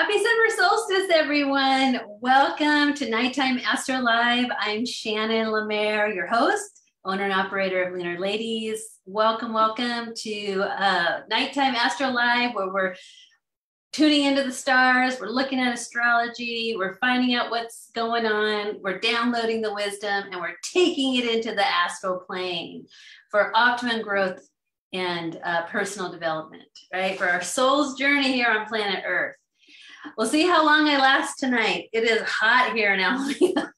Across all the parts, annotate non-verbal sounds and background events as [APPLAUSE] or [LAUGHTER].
Happy summer solstice, everyone. Welcome to Nighttime Astro Live. I'm Shannon Lemaire, your host, owner and operator of Lunar Ladies. Welcome, welcome to uh, Nighttime Astro Live, where we're tuning into the stars, we're looking at astrology, we're finding out what's going on, we're downloading the wisdom, and we're taking it into the astral plane for optimum growth and uh, personal development, right? For our soul's journey here on planet Earth. We'll see how long I last tonight. It is hot here in Alameda.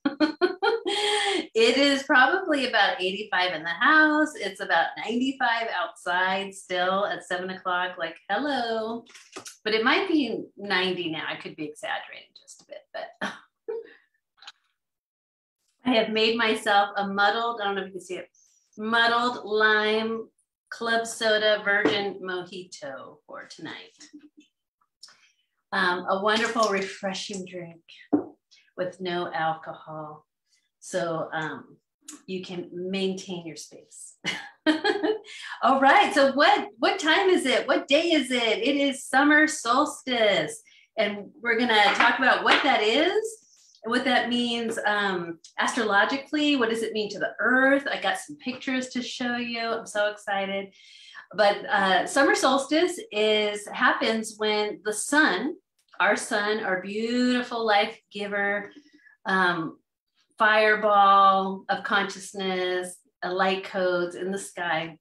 it is probably about 85 in the house. It's about 95 outside still at seven o'clock. Like, hello. But it might be 90 now. I could be exaggerating just a bit, but [LAUGHS] I have made myself a muddled, I don't know if you can see it, muddled lime club soda virgin mojito for tonight um, a wonderful, refreshing drink with no alcohol. So um, you can maintain your space. [LAUGHS] All right. So what what time is it? What day is it? It is summer solstice, and we're gonna talk about what that is and what that means um, astrologically. What does it mean to the Earth? I got some pictures to show you. I'm so excited. But uh, summer solstice is happens when the sun our sun, our beautiful life giver, um, fireball of consciousness, a light codes in the sky,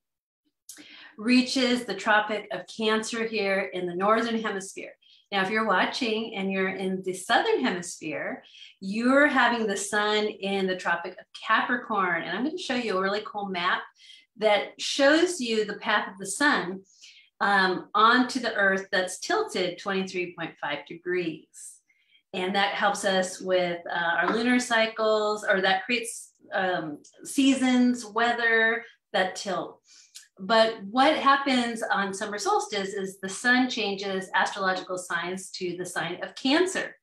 reaches the Tropic of Cancer here in the Northern Hemisphere. Now, if you're watching and you're in the Southern Hemisphere, you're having the sun in the Tropic of Capricorn. And I'm going to show you a really cool map that shows you the path of the sun um, onto the earth that's tilted 23.5 degrees. And that helps us with uh, our lunar cycles, or that creates um, seasons, weather that tilt. But what happens on summer solstice is the sun changes astrological signs to the sign of Cancer.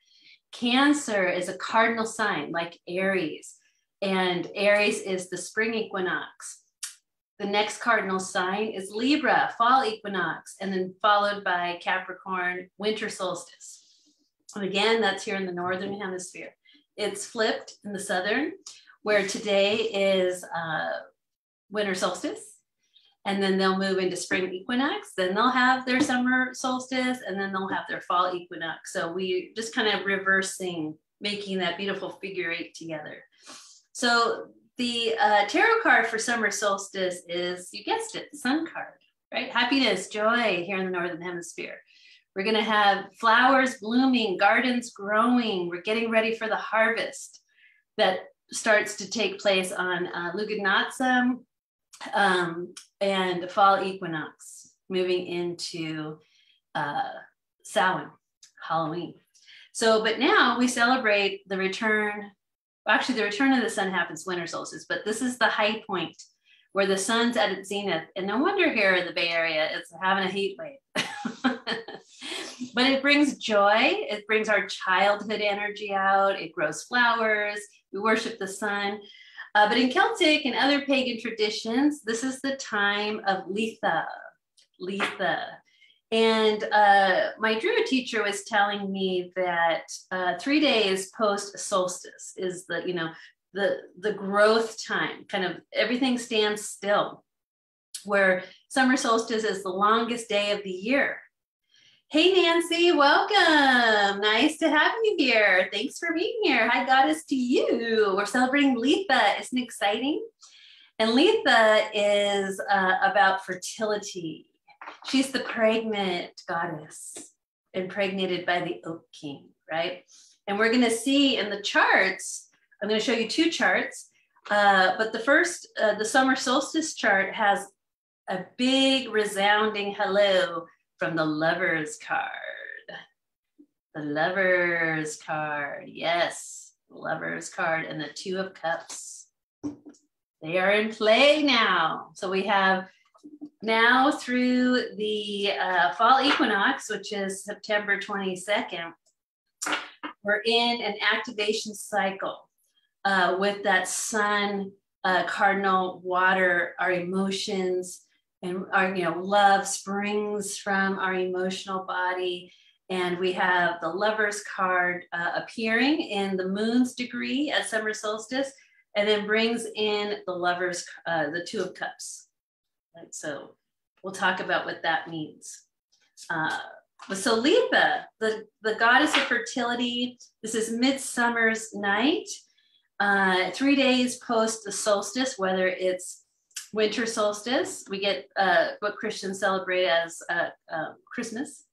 Cancer is a cardinal sign like Aries, and Aries is the spring equinox. The next cardinal sign is Libra, fall equinox, and then followed by Capricorn, winter solstice. And again, that's here in the northern hemisphere. It's flipped in the southern, where today is uh, winter solstice, and then they'll move into spring equinox. Then they'll have their summer solstice, and then they'll have their fall equinox. So we just kind of reversing, making that beautiful figure eight together. So the uh, tarot card for summer solstice is, you guessed it, the sun card, right? Happiness, joy here in the Northern Hemisphere. We're going to have flowers blooming, gardens growing. We're getting ready for the harvest that starts to take place on uh, um, and fall equinox, moving into uh, Samhain, Halloween. So, but now we celebrate the return well, actually the return of the sun happens winter solstice, but this is the high point where the sun's at its zenith. And no wonder here in the Bay Area, it's having a heat wave. [LAUGHS] but it brings joy. It brings our childhood energy out. It grows flowers. We worship the sun. Uh, but in Celtic and other pagan traditions, this is the time of Letha. Litha. And uh, my Druid teacher was telling me that uh, three days post solstice is the, you know, the, the growth time, kind of everything stands still, where summer solstice is the longest day of the year. Hey, Nancy, welcome. Nice to have you here. Thanks for being here. Hi, goddess to you. We're celebrating Litha. Isn't it exciting? And Litha is uh, about fertility She's the pregnant goddess, impregnated by the Oak King, right? And we're going to see in the charts, I'm going to show you two charts. Uh, but the first, uh, the summer solstice chart has a big resounding hello from the lover's card. The lover's card, yes, lover's card and the two of cups. They are in play now. So we have now through the uh, fall equinox, which is September 22nd, we're in an activation cycle uh, with that sun, uh, cardinal water, our emotions, and our you know love springs from our emotional body And we have the lover's card uh, appearing in the moon's degree at summer solstice, and then brings in the lover's, uh, the two of cups. Right, so we'll talk about what that means. Uh, so Letha, the, the goddess of fertility, this is midsummer's night, uh, three days post the solstice, whether it's winter solstice, we get uh, what Christians celebrate as uh, uh, Christmas.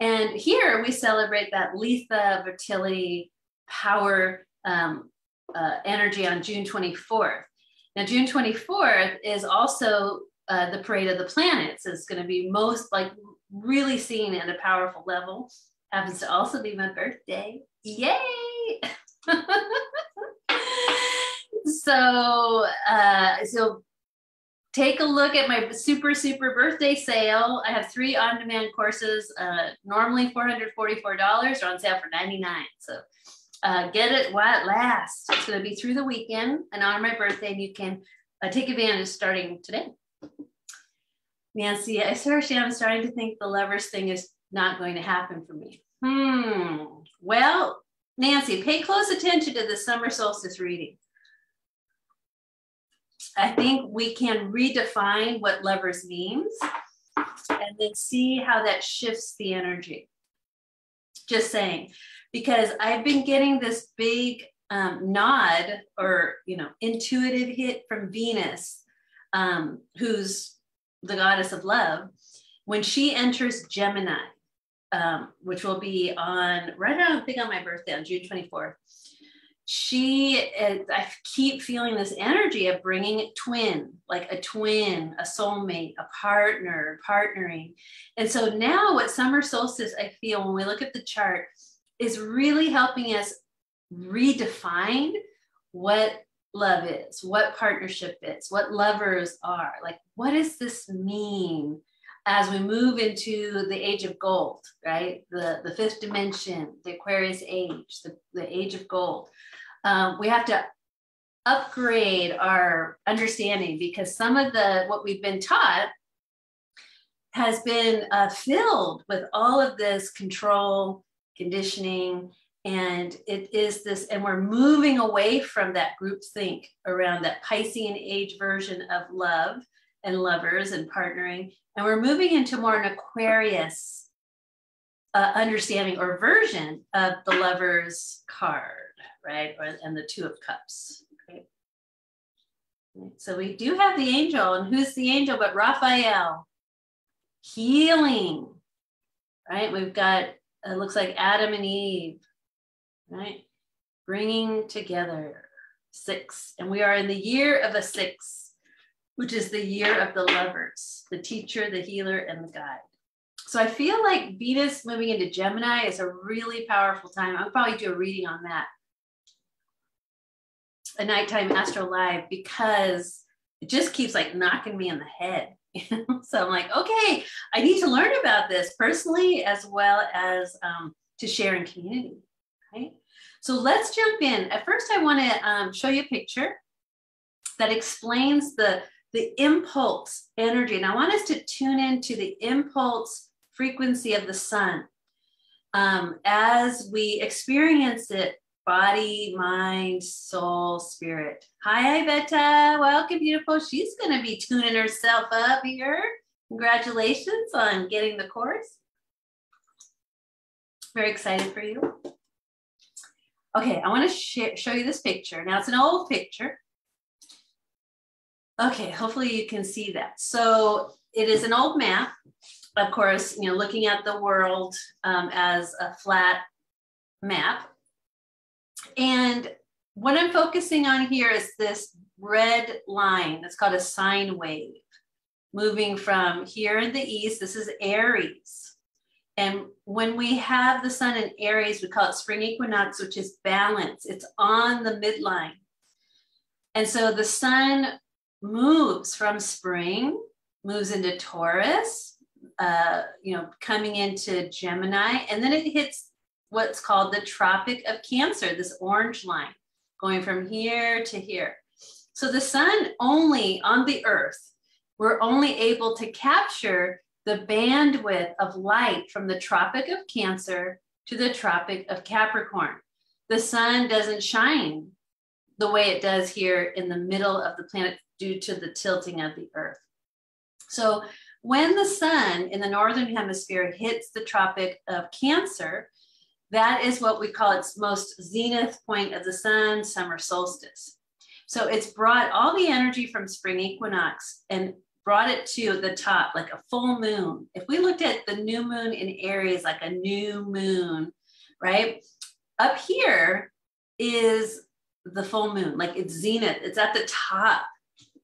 And here we celebrate that Letha fertility power um, uh, energy on June 24th. Now, June 24th is also uh, the parade of the planets. is going to be most like really seen at a powerful level. Happens to also be my birthday. Yay! [LAUGHS] so, uh, so take a look at my super super birthday sale. I have three on-demand courses, uh, normally $444, are on sale for 99. So uh, get it while it lasts. It's going to be through the weekend and on my birthday, and you can uh, take advantage starting today. Nancy, I seriously, I'm starting to think the lovers thing is not going to happen for me. Hmm. Well, Nancy, pay close attention to the summer solstice reading. I think we can redefine what lovers means and then see how that shifts the energy. Just saying, because I've been getting this big um, nod or you know intuitive hit from Venus, um, who's the goddess of love, when she enters Gemini, um, which will be on right around I think on my birthday on June 24th she is, i keep feeling this energy of bringing a twin like a twin a soulmate a partner partnering. And so now what summer solstice i feel when we look at the chart is really helping us redefine what love is what partnership is what lovers are like what does this mean as we move into the age of gold right? The the fifth dimension the aquarius age the, the age of gold. Um, we have to upgrade our understanding because some of the what we've been taught has been uh, filled with all of this control conditioning and it is this and we're moving away from that group think around that piscean age version of love and lovers and partnering and we're moving into more an aquarius uh, understanding or version of the lovers card right? Or, and the Two of Cups. Okay. So we do have the angel, and who's the angel but Raphael? Healing, right? We've got, it looks like Adam and Eve, right? Bringing together six. And we are in the year of the six, which is the year of the lovers, the teacher, the healer, and the guide. So I feel like Venus moving into Gemini is a really powerful time. I'll probably do a reading on that a nighttime astro live because it just keeps like knocking me in the head. [LAUGHS] so I'm like, okay, I need to learn about this personally as well as um, to share in community. Right. So let's jump in. At first, I want to um, show you a picture that explains the the impulse energy, and I want us to tune into the impulse frequency of the sun um, as we experience it body, mind, soul, spirit. Hi, Iveta. Welcome, beautiful. She's going to be tuning herself up here. Congratulations on getting the course. Very excited for you. Okay, I want to sh show you this picture. Now, it's an old picture. Okay, hopefully you can see that. So it is an old map. Of course, you know, looking at the world um, as a flat map and what I'm focusing on here is this red line. It's called a sine wave. Moving from here in the east, this is Aries. And when we have the sun in Aries, we call it spring equinox, which is balance. It's on the midline. And so the sun moves from spring, moves into Taurus, uh, you know, coming into Gemini, and then it hits what's called the Tropic of Cancer, this orange line going from here to here. So the sun only on the earth, we're only able to capture the bandwidth of light from the Tropic of Cancer to the Tropic of Capricorn. The sun doesn't shine the way it does here in the middle of the planet due to the tilting of the earth. So when the sun in the northern hemisphere hits the Tropic of Cancer, that is what we call its most zenith point of the sun, summer solstice. So it's brought all the energy from spring equinox and brought it to the top like a full moon. If we looked at the new moon in Aries like a new moon, right? Up here is the full moon, like it's zenith, it's at the top,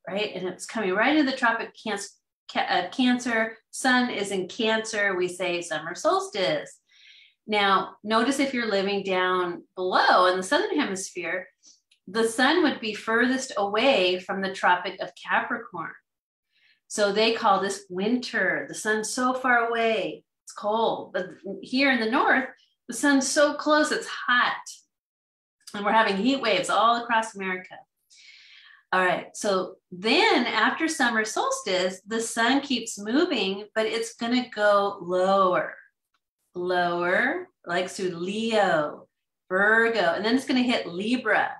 right? And it's coming right into the tropic cancer, uh, cancer. Sun is in Cancer. We say summer solstice. Now, notice if you're living down below in the southern hemisphere, the sun would be furthest away from the Tropic of Capricorn. So they call this winter. The sun's so far away, it's cold. But here in the north, the sun's so close, it's hot. And we're having heat waves all across America. All right, so then after summer solstice, the sun keeps moving, but it's going to go lower, lower, like through Leo, Virgo, and then it's going to hit Libra,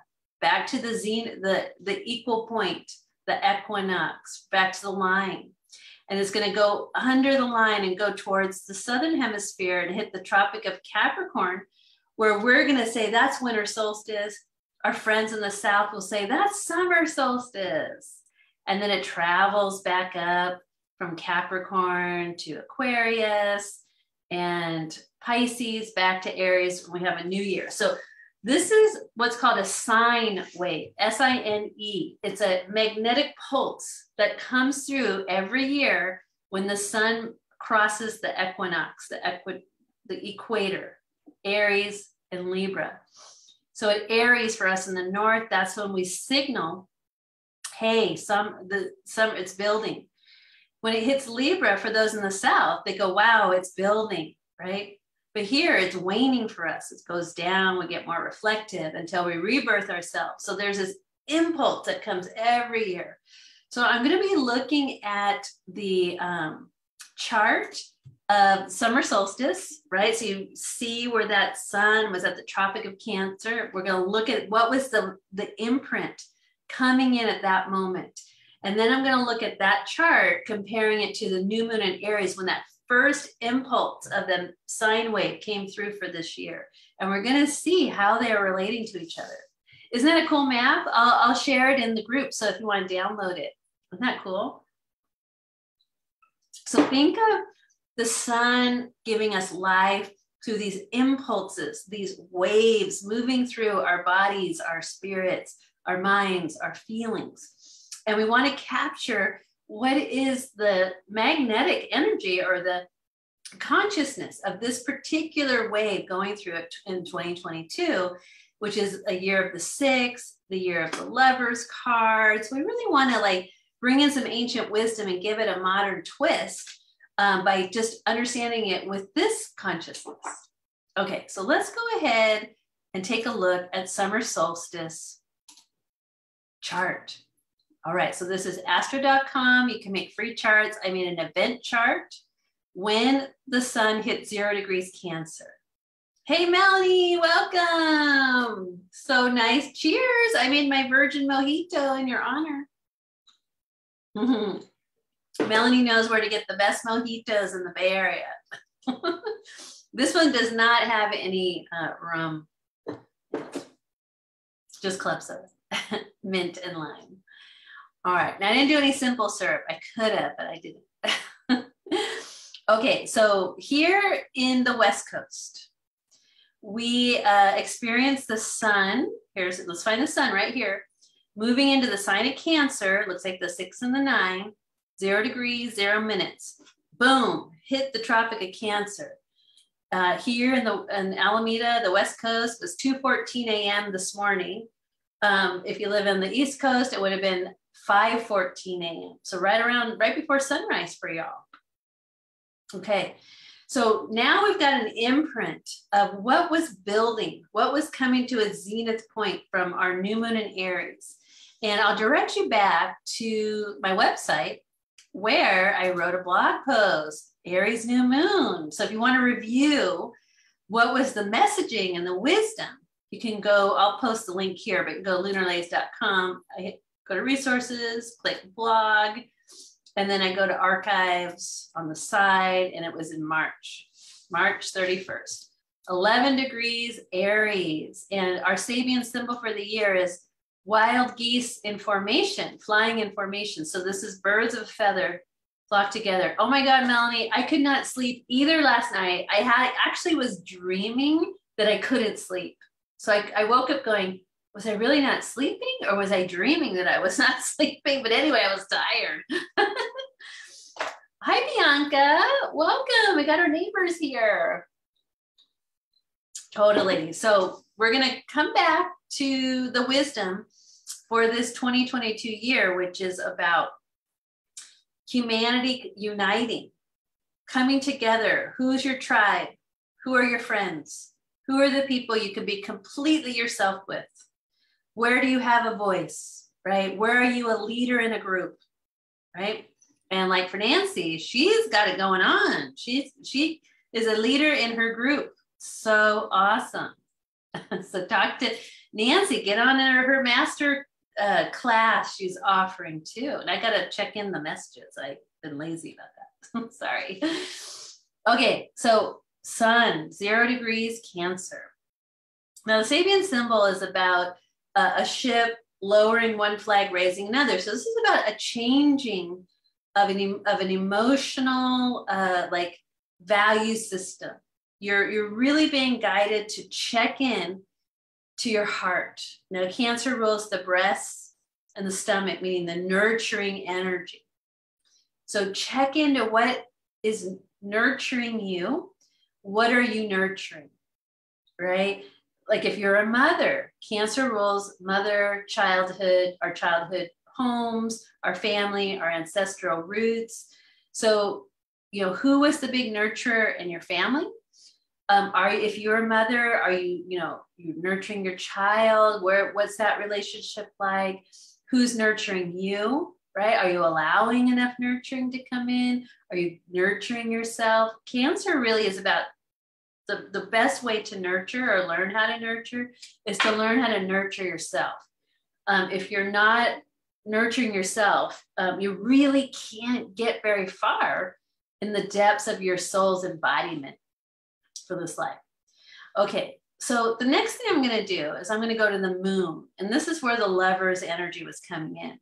back to the zenith, the, the equal point, the equinox, back to the line. And it's going to go under the line and go towards the southern hemisphere and hit the Tropic of Capricorn, where we're going to say that's winter solstice. Our friends in the south will say that's summer solstice. And then it travels back up from Capricorn to Aquarius and Pisces back to Aries when we have a new year. So this is what's called a sine wave, S I N E. It's a magnetic pulse that comes through every year when the sun crosses the equinox, the, equi- the equator, Aries and Libra. So at Aries for us in the north, that's when we signal, hey, some the some it's building. When it hits Libra for those in the south, they go, wow, it's building, right? But here it's waning for us. It goes down, we get more reflective until we rebirth ourselves. So there's this impulse that comes every year. So I'm going to be looking at the um, chart of summer solstice, right? So you see where that sun was at the Tropic of Cancer. We're going to look at what was the, the imprint coming in at that moment. And then I'm going to look at that chart, comparing it to the new moon in Aries when that first impulse of the sine wave came through for this year. And we're going to see how they are relating to each other. Isn't that a cool map? I'll, I'll share it in the group. So if you want to download it, isn't that cool? So think of the sun giving us life through these impulses, these waves moving through our bodies, our spirits, our minds, our feelings. And we want to capture what is the magnetic energy or the consciousness of this particular wave going through it in 2022 which is a year of the six the year of the lovers cards? We really want to like bring in some ancient wisdom and give it a modern twist um, by just understanding it with this consciousness. Okay so let's go ahead and take a look at summer solstice chart all right, so this is astro.com. You can make free charts. I made an event chart when the sun hits zero degrees Cancer. Hey, Melanie, welcome. So nice. Cheers. I made my virgin mojito in your honor. [LAUGHS] Melanie knows where to get the best mojitos in the Bay Area. [LAUGHS] this one does not have any uh, rum, just club soda, [LAUGHS] mint and lime. All right. Now I didn't do any simple syrup. I could have, but I didn't. [LAUGHS] okay. So here in the West Coast, we uh, experience the sun. Here's, let's find the sun right here. Moving into the sign of Cancer, looks like the six and the nine, zero degrees, zero minutes. Boom, hit the Tropic of Cancer. Uh, here in the in Alameda, the West Coast was 2:14 a.m. this morning. Um, if you live in the East Coast, it would have been 5:14 a.m. So right around right before sunrise for y'all. Okay. So now we've got an imprint of what was building, what was coming to a zenith point from our new moon in Aries. And I'll direct you back to my website, where I wrote a blog post, Aries New Moon. So if you want to review what was the messaging and the wisdom, you can go, I'll post the link here, but go lunarladies.com. I go to resources, click blog, and then I go to archives on the side, and it was in March, March 31st. 11 degrees Aries. And our Sabian symbol for the year is wild geese in formation, flying in formation. So this is birds of feather flock together. Oh my God, Melanie, I could not sleep either last night. I had actually was dreaming that I couldn't sleep. So I, I woke up going, was I really not sleeping or was I dreaming that I was [LAUGHS] not sleeping? But anyway, I was tired. [LAUGHS] Hi, Bianca. Welcome. We got our neighbors here. Totally. So we're going to come back to the wisdom for this 2022 year, which is about humanity uniting, coming together. Who's your tribe? Who are your friends? Who are the people you can be completely yourself with? Where do you have a voice, right? Where are you a leader in a group, right? And like for Nancy, she's got it going on. She's she is a leader in her group. So awesome. [LAUGHS] so talk to Nancy, get on her, her master uh, class she's offering too. And I got to check in the messages. I've been lazy about that. [LAUGHS] Sorry. Okay, so sun, zero degrees, Cancer. Now, the Sabian symbol is about uh, a ship lowering one flag, raising another. So this is about a changing of an of an emotional uh, like value system. You're you're really being guided to check in to your heart. Now, Cancer rules the breasts and the stomach, meaning the nurturing energy. So check into what is nurturing you. What are you nurturing? Right? Like if you're a mother, Cancer rules mother, childhood, our childhood homes, our family, our ancestral roots. So, you know, who was the big nurturer in your family? um, are if you're a mother are you you know you nurturing your child? Where what's that relationship like? Who's nurturing you right? Are you allowing enough nurturing to come in? Are you nurturing yourself? Cancer really is about the, the best way to nurture or learn how to nurture is to learn how to nurture yourself um, if you're not nurturing yourself um, you really can't get very far in the depths of your soul's embodiment for this life. Okay, so the next thing I'm going to do is I'm going to go to the moon, and this is where the lover's energy was coming in.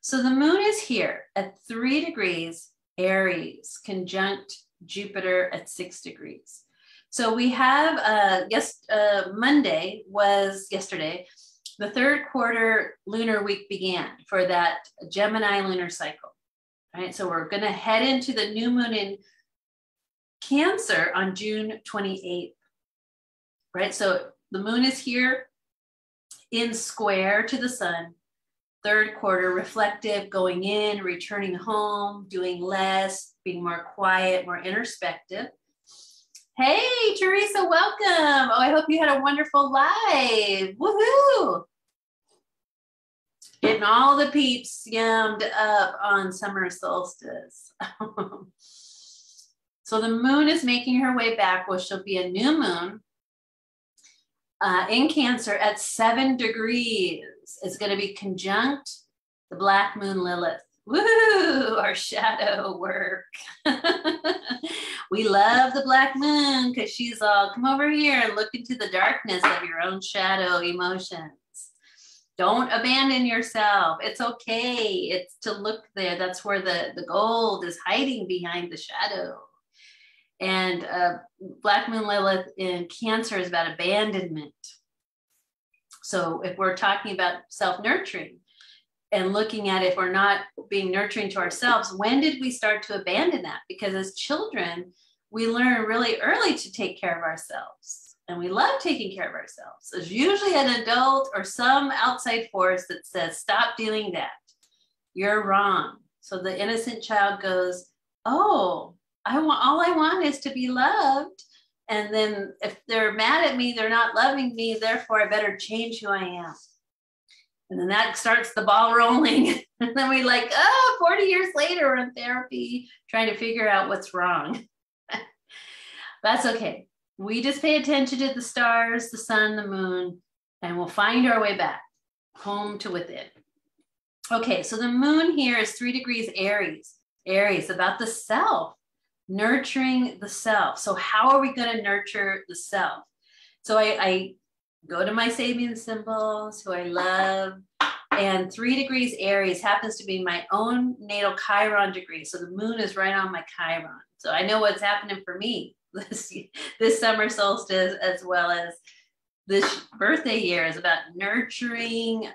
So the moon is here at three degrees Aries, conjunct Jupiter at six degrees. So we have uh, yes, uh, Monday was yesterday. The third quarter lunar week began for that Gemini lunar cycle. Right, so we're going to head into the new moon in Cancer on June 28th, right? So the moon is here in square to the sun, third quarter, reflective, going in, returning home, doing less, being more quiet, more introspective. Hey, Teresa, welcome. Oh, I hope you had a wonderful live. Woohoo! Getting all the peeps yummed up on summer solstice. [LAUGHS] So the moon is making her way back, which she'll be a new moon uh, in Cancer at seven degrees. It's going to be conjunct the black moon Lilith. Woo, our shadow work. [LAUGHS] we love the black moon because she's all come over here and look into the darkness of your own shadow emotions. Don't abandon yourself. It's okay. It's to look there. That's where the, the gold is hiding behind the shadow. And uh, Black Moon Lilith in Cancer is about abandonment. So if we're talking about self nurturing and looking at if we're not being nurturing to ourselves, when did we start to abandon that? Because as children, we learn really early to take care of ourselves. And we love taking care of ourselves. There's usually an adult or some outside force that says, stop doing that. You're wrong. So the innocent child goes, oh, I want all I want is to be loved. And then if they're mad at me, they're not loving me, therefore I better change who I am. And then that starts the ball rolling. [LAUGHS] and then we like, oh, 40 years later, we're in therapy trying to figure out what's wrong. [LAUGHS] That's okay. We just pay attention to the stars, the sun, the moon, and we'll find our way back home to within. Okay, so the moon here is three degrees Aries. Aries, about the self, nurturing the self. So, how are we going to nurture the self? So, I, I go to my Sabian symbols, who I love. And three degrees Aries happens to be my own natal Chiron degree. So the moon is right on my Chiron. So I know what's happening for me [LAUGHS] this, this summer solstice, as well as this birthday year, is about nurturing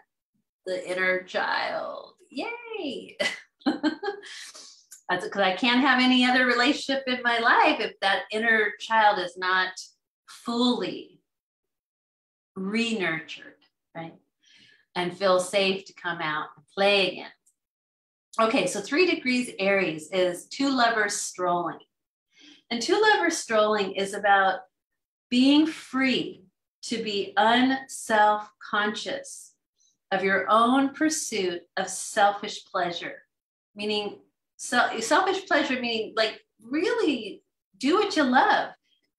the inner child. Yay! [LAUGHS] Because I can't have any other relationship in my life if that inner child is not fully re-nurtured, right? And feel safe to come out and play again. Okay, so three degrees Aries is two lovers strolling. And two lovers strolling is about being free to be unself conscious of your own pursuit of selfish pleasure, meaning so, selfish pleasure, meaning like really do what you love.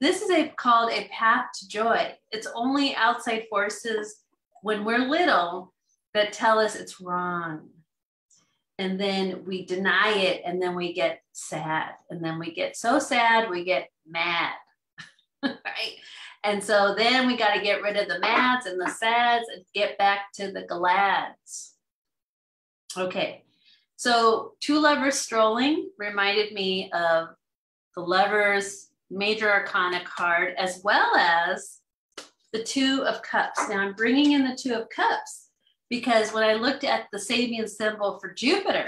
This is a, called a path to joy. It's only outside forces when we're little that tell us it's wrong. And then we deny it, and then we get sad. And then we get so sad, we get mad. [LAUGHS] right? And so then we got to get rid of the mads and the sads and get back to the glads. Okay, so two lovers strolling reminded me of the lovers major arcana card, as well as the Two of Cups. Now I'm bringing in the Two of Cups because when I looked at the Sabian symbol for Jupiter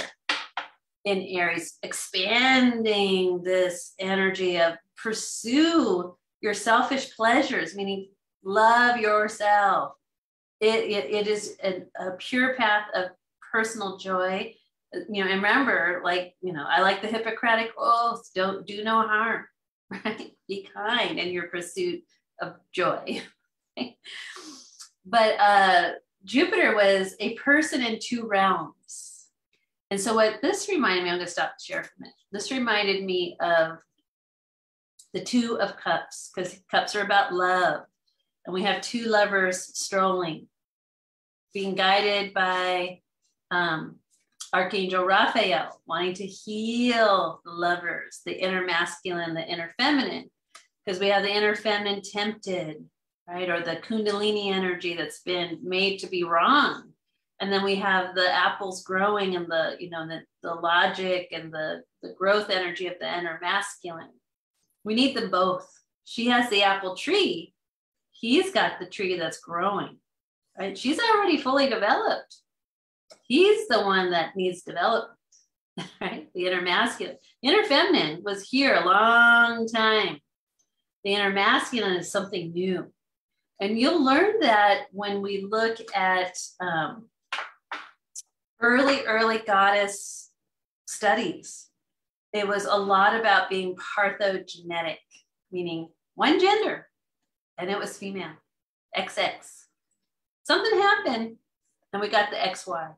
in Aries, expanding this energy of pursue your selfish pleasures, meaning love yourself. It, it, it is a, a pure path of personal joy. You know, and remember, like, you know, I like the Hippocratic oath don't do no harm [LAUGHS] right? Be kind in your pursuit of joy. [LAUGHS] but uh, Jupiter was a person in two realms. And so, what this reminded me, I'm going to stop the share for a minute. This reminded me of the Two of Cups, because cups are about love. And we have two lovers strolling, being guided by um, Archangel Raphael, wanting to heal the lovers, the inner masculine, the inner feminine, because we have the inner feminine tempted, right? Or the Kundalini energy that's been made to be wrong. And then we have the apples growing and the, you know, the, the logic and the, the growth energy of the inner masculine. We need them both. She has the apple tree. He's got the tree that's growing, right? She's already fully developed He's the one that needs development, [LAUGHS] right? The inner masculine. Inner feminine was here a long time. The inner masculine is something new. And you'll learn that when we look at um, early, early goddess studies. It was a lot about being parthogenetic, meaning one gender, and it was female, XX. Something happened, and we got the XY.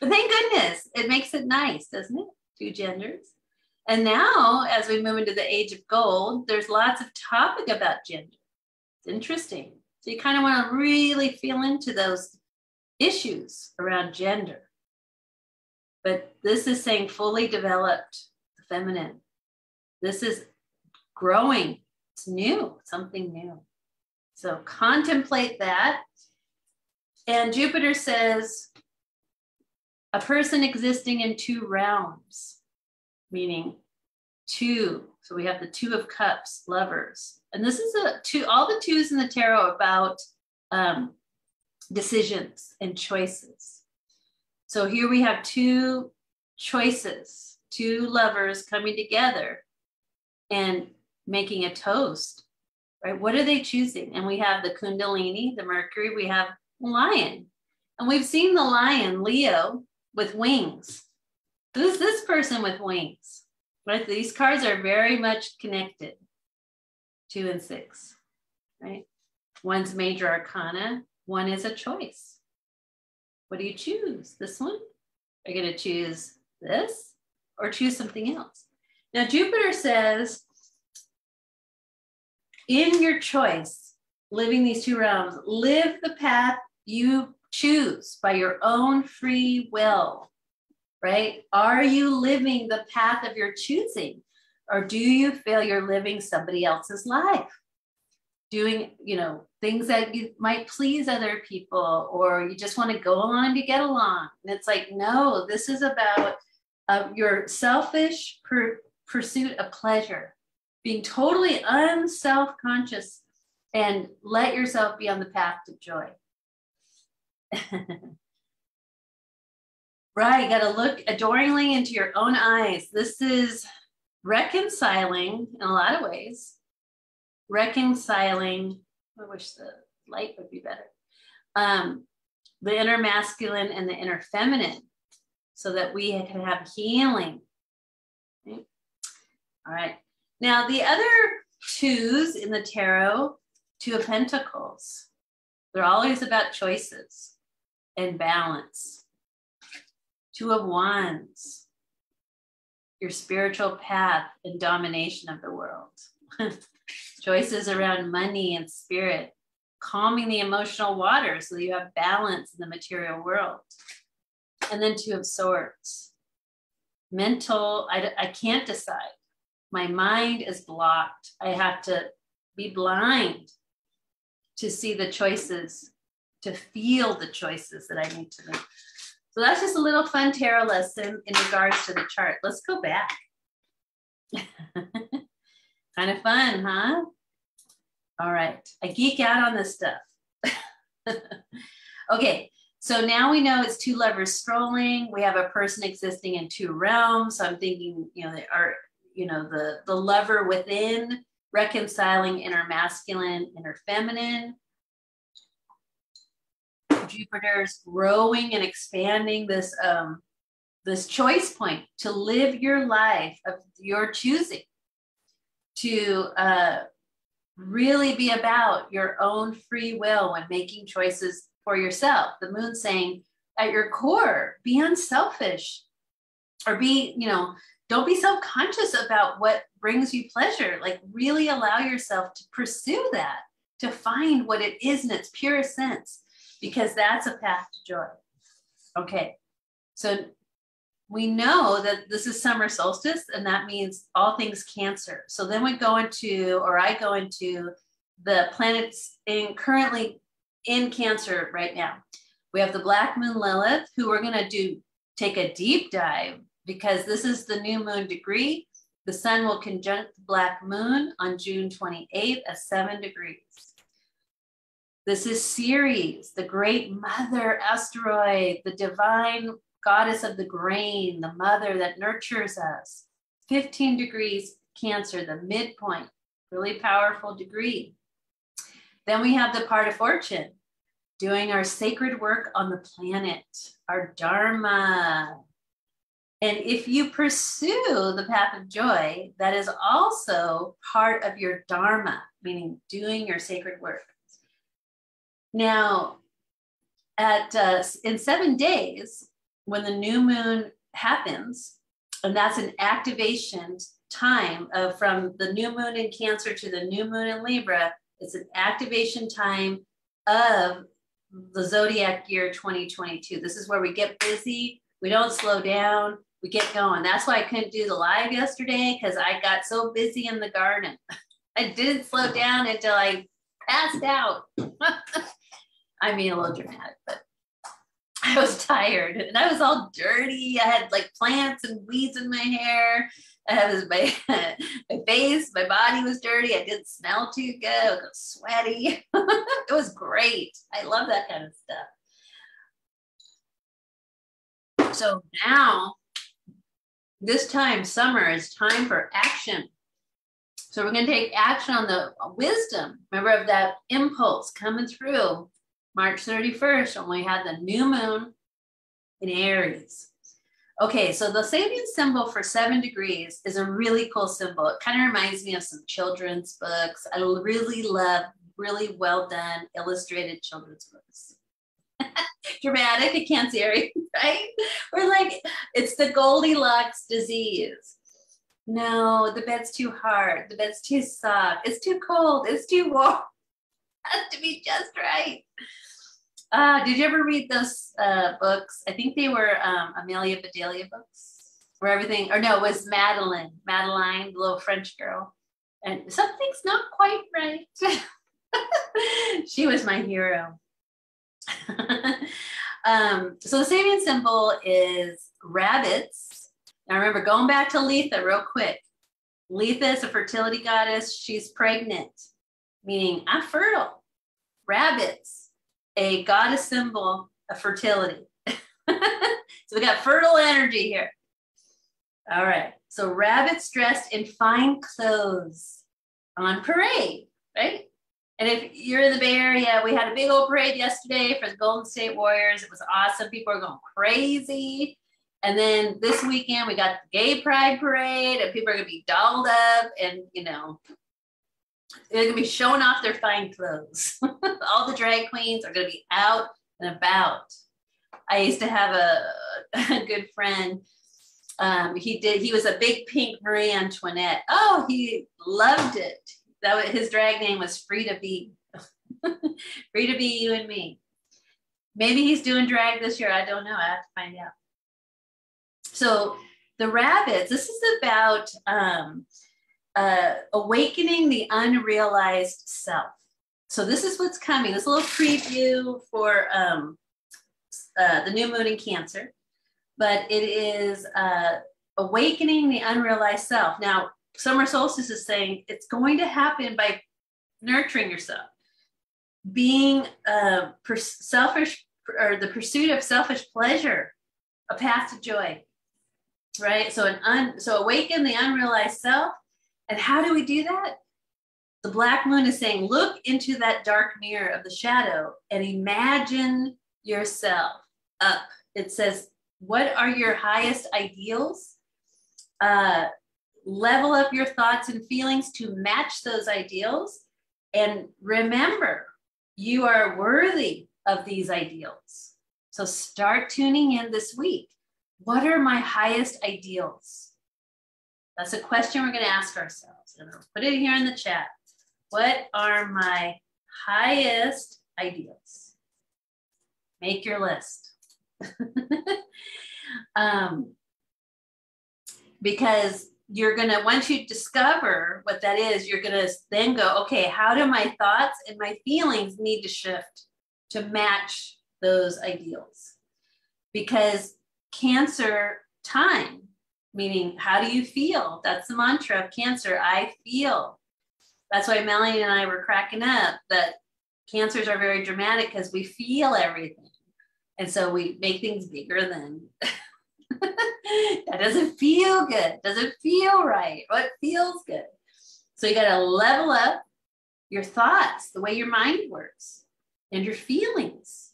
But thank goodness, it makes it nice, doesn't it? Two genders. And now, as we move into the age of gold, there's lots of topic about gender. It's interesting. So you kind of want to really feel into those issues around gender. But this is saying fully developed feminine. This is growing. It's new, something new. So contemplate that and Jupiter says a person existing in two realms, meaning two. So we have the two of cups, lovers. And this is a two, all the twos in the tarot about um, decisions and choices. So here we have two choices, two lovers coming together and making a toast, right? What are they choosing? And we have the Kundalini, the Mercury, we have lion. And we've seen the lion, Leo, with wings. Who's this person with wings? Right? These cards are very much connected. Two and six, right? One's major arcana, one is a choice. What do you choose? This one? Are you going to choose this or choose something else? Now, Jupiter says, in your choice, living these two realms, live the path you choose by your own free will, right? Are you living the path of your choosing? Or do you feel you're living somebody else's life? Doing, you know, things that you might please other people, or you just want to go along to get along. And it's like, no, this is about uh, your selfish per- pursuit of pleasure, being totally unself conscious, and let yourself be on the path to joy. [LAUGHS] right, got to look adoringly into your own eyes. This is reconciling in a lot of ways, reconciling. I wish the light would be better. Um, the inner masculine and the inner feminine, so that we can have healing. Okay. All right. Now, the other twos in the tarot, Two of Pentacles, they're always about choices and balance. Two of Wands, your spiritual path and domination of the world. [LAUGHS] choices around money and spirit, calming the emotional water so you have balance in the material world. And then Two of Swords, mental, I, I can't decide. My mind is blocked. I have to be blind to see the choices to feel the choices that I need to make. So that's just a little fun tarot lesson in regards to the chart. Let's go back. [LAUGHS] kind of fun, huh? All right. I geek out on this stuff. [LAUGHS] okay. So now we know it's two lovers strolling. We have a person existing in two realms. So I'm thinking, you know, are, you know, the the lover within reconciling inner masculine, inner feminine. Jupiter's growing and expanding this um, this choice point to live your life of your choosing, to uh, really be about your own free will when making choices for yourself. The moon saying at your core, be unselfish or be, you know, don't be self-conscious about what brings you pleasure. Like really allow yourself to pursue that, to find what it is in its purest sense because that's a path to joy. Okay, so we know that this is summer solstice, and that means all things Cancer. So then we go into, or I go into the planets in currently in Cancer right now. We have the Black Moon Lilith, who we're going to do take a deep dive because this is the new moon degree. The sun will conjunct the Black Moon on June 28th at seven degrees. This is Ceres, the great mother asteroid, the divine goddess of the grain, the mother that nurtures us. 15 degrees Cancer, the midpoint, really powerful degree. Then we have the part of fortune, doing our sacred work on the planet, our Dharma. And if you pursue the path of joy, that is also part of your Dharma, meaning doing your sacred work. Now, at uh, in seven days, when the new moon happens, and that's an activation time of from the new moon in Cancer to the new moon in Libra. It's an activation time of the zodiac year 2022. This is where we get busy. We don't slow down. We get going. That's why I couldn't do the live yesterday because I got so busy in the garden. [LAUGHS] I didn't slow down until I passed out. [LAUGHS] I mean, a little dramatic, but [LAUGHS] I was tired and I was all dirty. I had like plants and weeds in my hair. I had [LAUGHS] my, my face, my body was dirty. I didn't smell too good. I was sweaty. [LAUGHS] it was great. I love that kind of stuff. So now, this time, summer is time for action. So we're going to take action on the wisdom. Remember of that impulse coming through March 31st when we had the new moon in Aries. Okay, so the Sabian symbol for seven degrees is a really cool symbol. It kind of reminds me of some children's books. I really love really well done illustrated children's books. [LAUGHS] dramatic a Cancerian, [LAUGHS] right? We're like, it's the Goldilocks disease. No, the bed's too hard. The bed's too soft. It's too cold. It's too warm. [LAUGHS] It has to be just right. Uh, did you ever read those uh, books? I think they were um, Amelia Bedelia books, where everything, or no, it was Madeline, Madeline, the little French girl. And something's not quite right. [LAUGHS] she was my hero. [LAUGHS] um, so the Sabian symbol is rabbits. Now remember, going back to Litha real quick. Litha is a fertility goddess. She's pregnant, meaning I'm fertile. Rabbits, a goddess symbol of fertility. [LAUGHS] so we got fertile energy here. All right. So rabbits dressed in fine clothes on parade, right? And if you're in the Bay Area, we had a big old parade yesterday for the Golden State Warriors. It was awesome. People are going crazy. And then this weekend, we got the Gay Pride Parade, and people are going to be dolled up and, you know, they're to be showing off their fine clothes. [LAUGHS] All the drag queens are going to be out and about. I used to have a, a good friend. Um, he did. He was a big pink Marie Antoinette. Oh, he loved it that his drag name was Free to Be. free to be you and me. Maybe he's doing drag this year. I don't know. I have to find out. So the rabbits, this is about um, uh, awakening the unrealized self. So this is what's coming. This little preview for um, uh, the new moon in Cancer, but it is uh, awakening the unrealized self. Now, summer solstice is saying it's going to happen by nurturing yourself, being uh, selfish or the pursuit of selfish pleasure, a path to joy, right? So an un, so awaken the unrealized self. And how do we do that? The black moon is saying, look into that dark mirror of the shadow and imagine yourself up. It says, what are your highest ideals? Uh, level up your thoughts and feelings to match those ideals. And remember, you are worthy of these ideals. So start tuning in this week. What are my highest ideals? That's a question we're going to ask ourselves. And I'll put it here in the chat. What are my highest ideals? Make your list. [LAUGHS] um, because you're going to once you discover what that is you're going to then go okay how do my thoughts and my feelings need to shift to match those ideals because cancer time meaning how do you feel that's the mantra of cancer i feel that's why melanie and i were cracking up that cancers are very dramatic because we feel everything and so we make things bigger than [LAUGHS] that doesn't feel good. Doesn't feel right. What feels good? So you got to level up your thoughts, the way your mind works, and your feelings.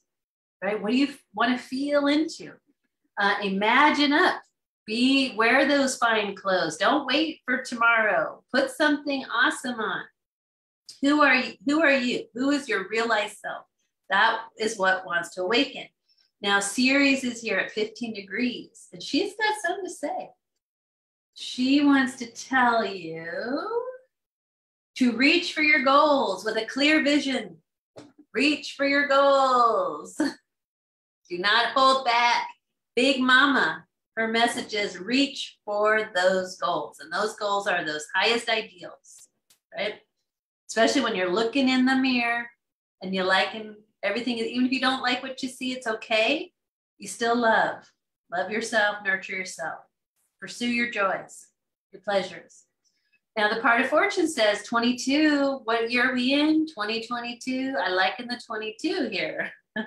Right? What do you want to feel into? Uh, imagine up. Be wear those fine clothes. Don't wait for tomorrow. Put something awesome on. Who are you? Who are you? Who is your real life self? That is what wants to awaken. Now, Ceres is here at 15 degrees, and she's got something to say. She wants to tell you to reach for your goals with a clear vision. Reach for your goals. [LAUGHS] Do not hold back. Big Mama, her message is reach for those goals. And those goals are those highest ideals, right? Especially when you're looking in the mirror and you're liking everything, even if you don't like what you see, it's okay. You still love. Love yourself, nurture yourself, pursue your joys, your pleasures. Now, the part of fortune says 22. What year are we in? 2022. I like in the 22 here. [LAUGHS]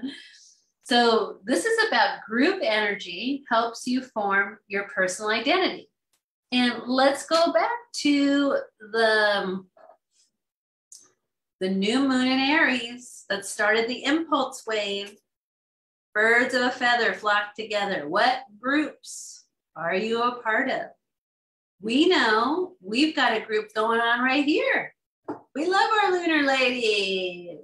so, this is about group energy, helps you form your personal identity. And let's go back to the um, the new moon in Aries that started the impulse wave. Birds of a feather flock together. What groups are you a part of? We know we've got a group going on right here. We love our lunar ladies.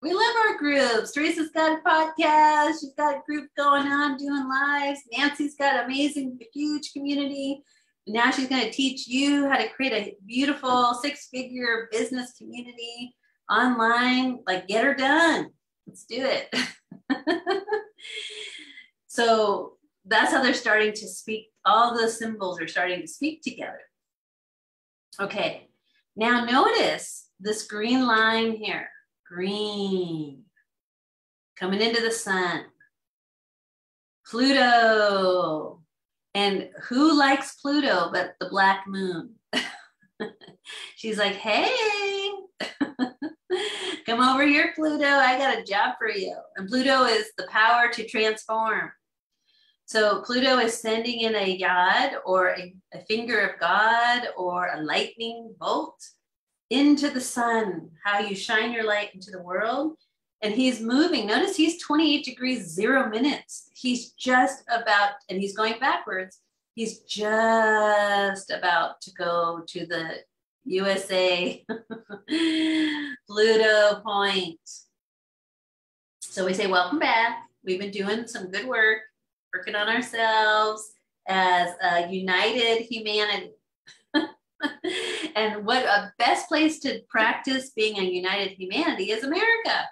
We love our groups. Teresa's got a podcast. She's got a group going on doing lives. Nancy's got amazing, huge community. Now she's going to teach you how to create a beautiful six figure business community online. Like, get her done. Let's do it. [LAUGHS] so that's how they're starting to speak. All the symbols are starting to speak together. Okay, now notice this green line here. Green. Coming into the sun. Pluto. And who likes Pluto but the black moon? [LAUGHS] She's like, hey, [LAUGHS] come over here, Pluto. I got a job for you. And Pluto is the power to transform. So Pluto is sending in a yod or a, a finger of God or a lightning bolt into the sun, how you shine your light into the world and he's moving. Notice he's 28 degrees, zero minutes. He's just about, and he's going backwards. He's just about to go to the USA [LAUGHS] Pluto point. So we say, Welcome back. We've been doing some good work, working on ourselves as a united humanity. [LAUGHS] and what a best place to practice being a united humanity is America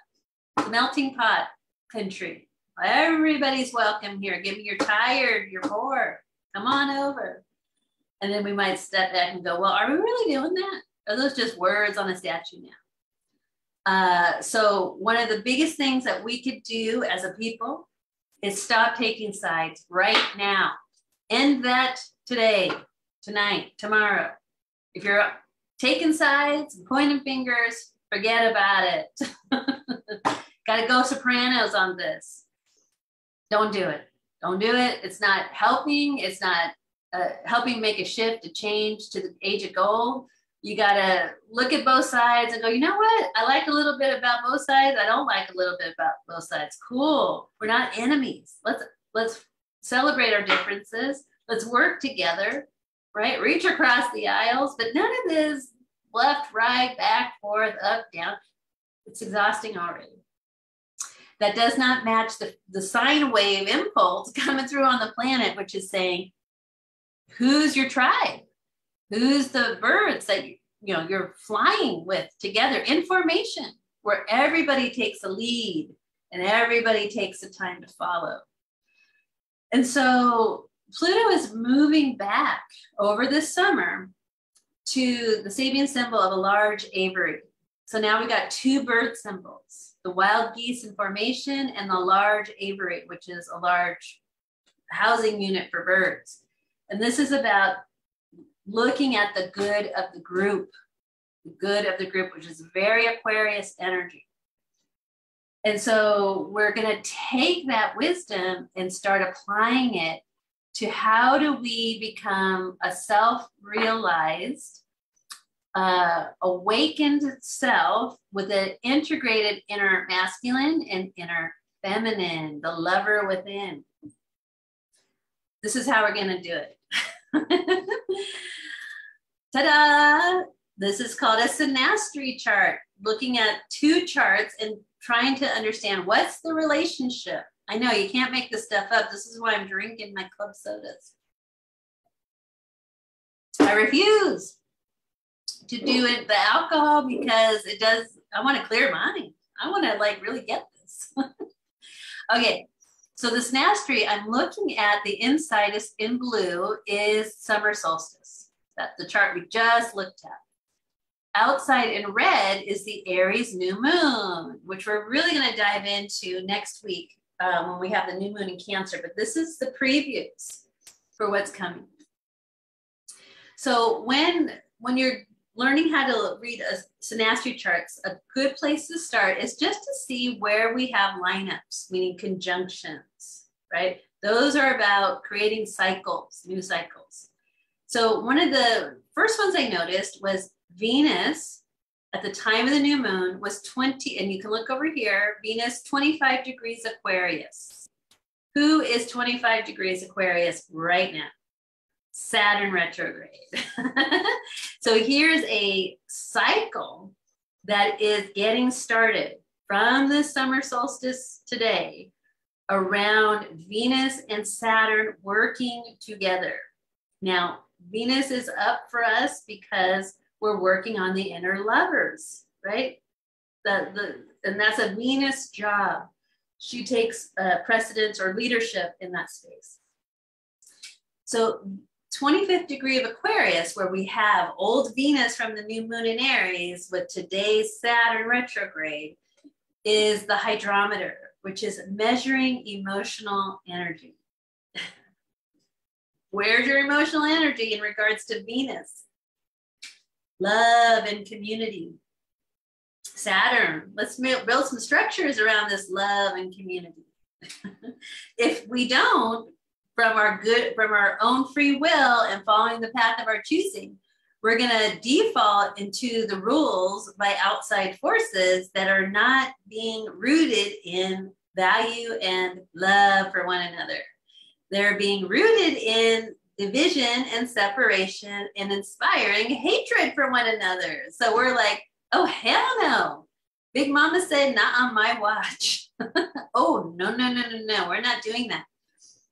melting pot country. Everybody's welcome here. Give me you're tired, you're bored. Come on over. And then we might step back and go, well, are we really doing that? Are those just words on a statue now? Uh, so one of the biggest things that we could do as a people is stop taking sides right now. End that today, tonight, tomorrow. If you're taking sides, and pointing fingers, forget about it. [LAUGHS] Got to go sopranos on this. Don't do it. Don't do it. It's not helping. It's not uh, helping make a shift, a change to the age of gold. You got to look at both sides and go, you know what? I like a little bit about both sides. I don't like a little bit about both sides. Cool. We're not enemies. Let's let's celebrate our differences. Let's work together, right? Reach across the aisles, but none of this left, right, back, forth, up, down. It's exhausting already that does not match the, the sine wave impulse [LAUGHS] coming through on the planet, which is saying, who's your tribe? Who's the birds that you, know you're flying with together in formation, where everybody takes a lead and everybody takes the time to follow. And so Pluto is moving back over this summer to the Sabian symbol of a large aviary. So now we got two bird symbols the wild geese in formation, and the large aviary, which is a large housing unit for birds. And this is about looking at the good of the group, the good of the group, which is very Aquarius energy. And so we're going to take that wisdom and start applying it to how do we become a self realized uh, awakened self with an integrated inner masculine and inner feminine, the lover within. This is how we're going to do it. [LAUGHS] Ta da! This is called a synastry chart, looking at two charts and trying to understand what's the relationship. I know you can't make this stuff up. This is why I'm drinking my club sodas. I refuse to do it the alcohol because it does i want to clear mind i want to like really get this. [LAUGHS] Okay so the synastry i'm looking at the inside is in blue is summer solstice. That's the chart we just looked at. Outside in red is the aries new moon which we're really going to dive into next week um, when we have the new moon in cancer but this is the previews for what's coming so when when you're learning how to read a synastry charts, a good place to start is just to see where we have lineups, meaning conjunctions, right? Those are about creating cycles, new cycles. So one of the first ones I noticed was Venus at the time of the new moon was 20, and you can look over here, Venus 25 degrees Aquarius. Who is 25 degrees Aquarius right now? Saturn retrograde. [LAUGHS] so here's a cycle that is getting started. from the summer solstice today around Venus and Saturn working together. Now, Venus is up for us because we're working on the inner lovers, right? The, the, and that's a Venus job. She takes uh, precedence or leadership in that space. So 25th degree of Aquarius, where we have old Venus from the new moon in Aries with today's Saturn retrograde, is the hydrometer, which is measuring emotional energy. [LAUGHS] Where's your emotional energy in regards to Venus? Love and community. Saturn, let's build some structures around this love and community. [LAUGHS] if we don't, from our good, from our own free will and following the path of our choosing, we're going to default into the rules by outside forces that are not being rooted in value and love for one another. They're being rooted in division and separation and inspiring hatred for one another. So we're like, oh, hell no. Big Mama said, not on my watch. [LAUGHS] oh, no, no, no, no, no. We're not doing that.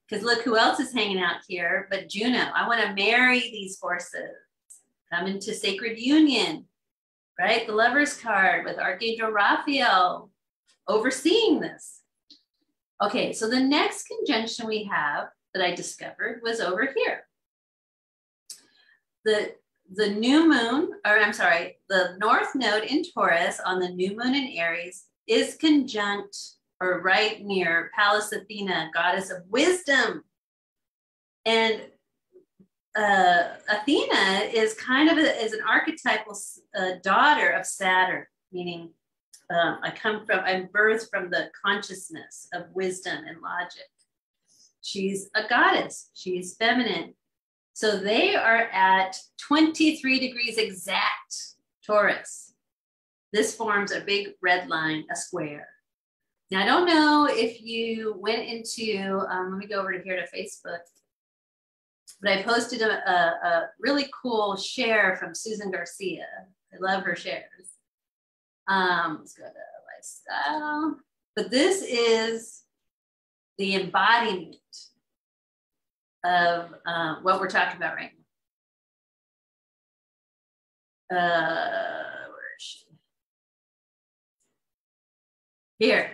Because look who else is hanging out here but Juno. I want to marry these forces, come into sacred union, right? The lover's card with Archangel Raphael overseeing this. Okay, so the next conjunction we have that I discovered was over here. The, the new moon, or I'm sorry, the north node in Taurus on the new moon in Aries is conjunct or right near Pallas Athena, goddess of wisdom. And uh, Athena is kind of a, is an archetypal uh, daughter of Saturn, meaning uh, I come from, I'm birthed from the consciousness of wisdom and logic. She's a goddess, she's feminine. So they are at 23 degrees exact Taurus. This forms a big red line, a square. Now, I don't know if you went into, um, let me go over to here to Facebook, but I posted a, a, a really cool share from Susan Garcia. I love her shares. Um, let's go to lifestyle. But this is the embodiment of uh, what we're talking about right now. Uh, where is she? Here.